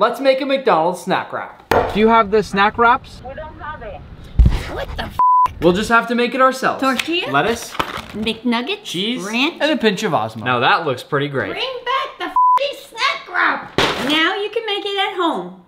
Let's make a McDonald's snack wrap. Do you have the snack wraps? We don't have it. What the f? We'll just have to make it ourselves. Tortilla? Lettuce, McNuggets? cheese, Ranch? and a pinch of Osmo. Now that looks pretty great. Bring back the f snack wrap. Now you can make it at home.